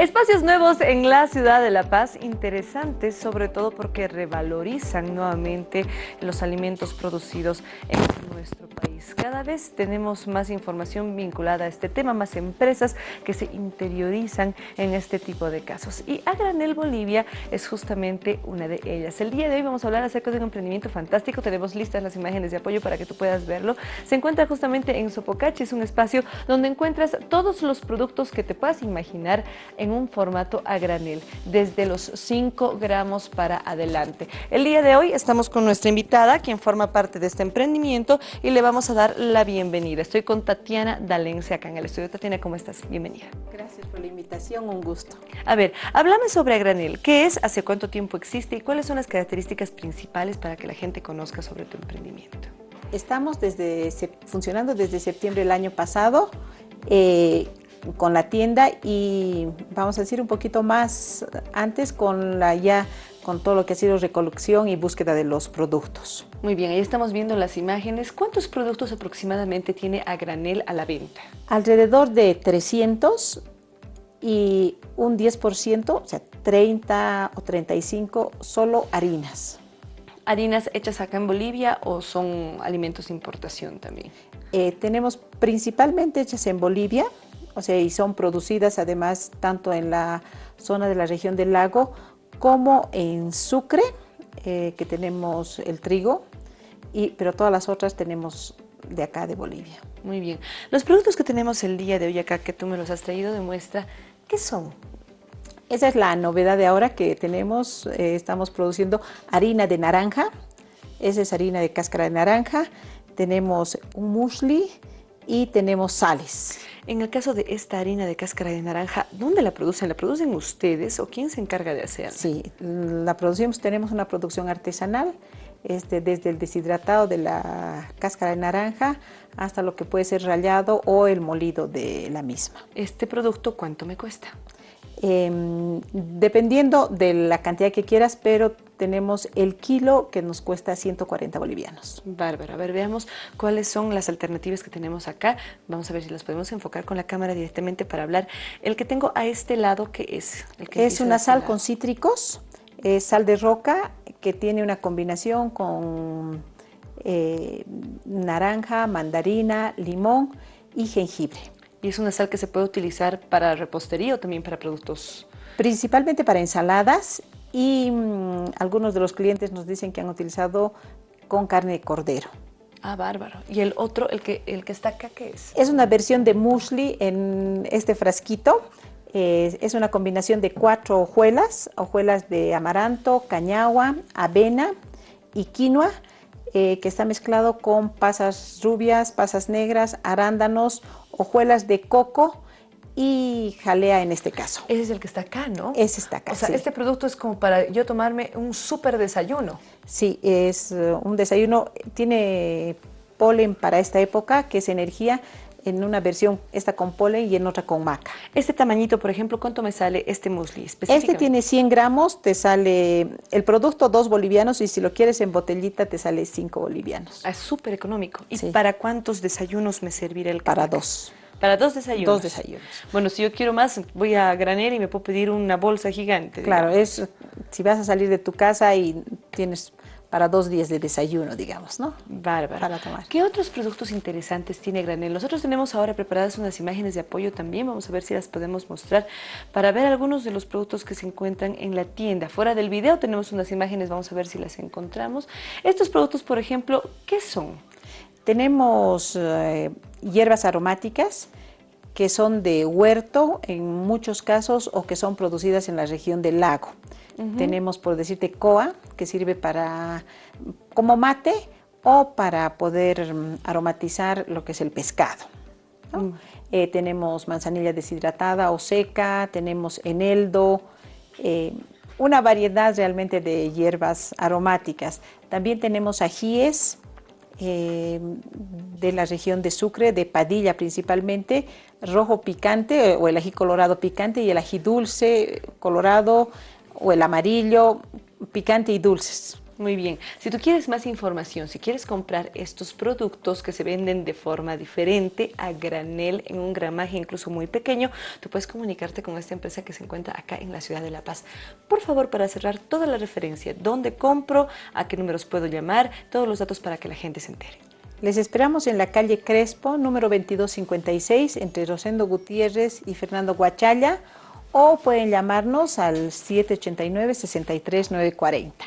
Espacios nuevos en la ciudad de La Paz, interesantes sobre todo porque revalorizan nuevamente los alimentos producidos en nuestro país. Cada vez tenemos más información vinculada a este tema, más empresas que se interiorizan en este tipo de casos. Y a granel Bolivia es justamente una de ellas. El día de hoy vamos a hablar acerca de un emprendimiento fantástico. Tenemos listas las imágenes de apoyo para que tú puedas verlo. Se encuentra justamente en Sopocachi, es un espacio donde encuentras todos los productos que te puedas imaginar en un formato a granel, desde los 5 gramos para adelante. El día de hoy estamos con nuestra invitada, quien forma parte de este emprendimiento, y le vamos a dar la bienvenida. Estoy con Tatiana Dalencia acá en el estudio. Tatiana, ¿cómo estás? Bienvenida. Gracias por la invitación, un gusto. A ver, háblame sobre a granel. ¿Qué es, hace cuánto tiempo existe y cuáles son las características principales para que la gente conozca sobre tu emprendimiento? Estamos desde, funcionando desde septiembre del año pasado. Eh, con la tienda y vamos a decir un poquito más antes con la ya con todo lo que ha sido recolección y búsqueda de los productos. Muy bien, ahí estamos viendo las imágenes. ¿Cuántos productos aproximadamente tiene a granel a la venta? Alrededor de 300 y un 10%, o sea, 30 o 35 solo harinas. ¿Harinas hechas acá en Bolivia o son alimentos de importación también? Eh, tenemos principalmente hechas en Bolivia, o sea, y son producidas además tanto en la zona de la región del lago como en Sucre, eh, que tenemos el trigo, y, pero todas las otras tenemos de acá de Bolivia. Muy bien. Los productos que tenemos el día de hoy acá, que tú me los has traído de muestra, ¿qué son? Esa es la novedad de ahora que tenemos. Eh, estamos produciendo harina de naranja. Esa es harina de cáscara de naranja. Tenemos un muesli y tenemos sales. En el caso de esta harina de cáscara de naranja, ¿dónde la producen? ¿La producen ustedes o quién se encarga de hacerla? Sí, la producimos, tenemos una producción artesanal, este, desde el deshidratado de la cáscara de naranja hasta lo que puede ser rallado o el molido de la misma. ¿Este producto cuánto me cuesta? Em, dependiendo de la cantidad que quieras, pero tenemos el kilo que nos cuesta 140 bolivianos. Bárbaro. A ver, veamos cuáles son las alternativas que tenemos acá. Vamos a ver si las podemos enfocar con la cámara directamente para hablar. El que tengo a este lado, ¿qué es? El que es una sal con cítricos, es sal de roca que tiene una combinación con eh, naranja, mandarina, limón y jengibre. ¿Y es una sal que se puede utilizar para repostería o también para productos? Principalmente para ensaladas y mm, algunos de los clientes nos dicen que han utilizado con carne de cordero. Ah, bárbaro. ¿Y el otro, el que, el que está acá, qué es? Es una versión de muesli en este frasquito. es una combinación de cuatro hojuelas, hojuelas de amaranto, cañagua, avena y quinoa, eh, que está mezclado con pasas rubias, pasas negras, arándanos, hojuelas de coco y jalea en este caso. Ese es el que está acá, ¿no? Ese está acá. O sea, este producto es como para yo tomarme un súper desayuno. Sí, es uh, un desayuno, tiene polen para esta época, que es energía, en una versión esta con polen y en otra con maca. Este tamañito, por ejemplo, ¿cuánto me sale este muesli Este tiene 100 gramos, te sale el producto 2 bolivianos y si lo quieres en botellita te sale 5 bolivianos. Ah, es súper económico. ¿Y para cuántos desayunos me servirá el Para dos. Para dos desayunos. Dos desayunos. Bueno, si yo quiero más, voy a granel y me puedo pedir una bolsa gigante. Claro, es si vas a salir de tu casa y tienes para dos días de desayuno, digamos, ¿no? Bárbaro. Para tomar. ¿Qué otros productos interesantes tiene Granel? Nosotros tenemos ahora preparadas unas imágenes de apoyo también, vamos a ver si las podemos mostrar para ver algunos de los productos que se encuentran en la tienda. Fuera del video tenemos unas imágenes, vamos a ver si las encontramos. Estos productos, por ejemplo, ¿qué son? Tenemos eh, hierbas aromáticas que son de huerto en muchos casos o que son producidas en la región del lago. Tenemos, por decirte, coa, que sirve para como mate o para poder mm, aromatizar lo que es el pescado. Mm. Eh, tenemos manzanilla deshidratada o seca, tenemos eneldo, eh, una variedad realmente de hierbas aromáticas. También tenemos ajíes, Em, de la región de Sucre, de Padilla principalmente, rojo picante o el ají colorado picante y el ají dulce colorado o el amarillo picante y dulces. Muy bien. Si tú quieres más información, si quieres comprar estos productos que se venden de forma diferente, a granel, en un gramaje incluso muy pequeño, tú puedes comunicarte con esta empresa que se encuentra acá en la ciudad de La Paz. Por favor, para cerrar toda la referencia, dónde compro, a qué números puedo llamar, todos los datos para que la gente se entere. Les esperamos en la calle Crespo, número 2256, entre Rosendo Gutiérrez y Fernando Guachalla, o pueden llamarnos al 789 63940.